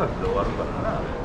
月で終わるからな。